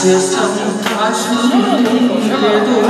세상 다시 그래도